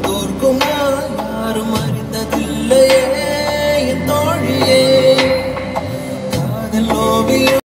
தோற்குமா யாரும் அறிந்ததில்லையே தோழியே. காதல் ஓவியம்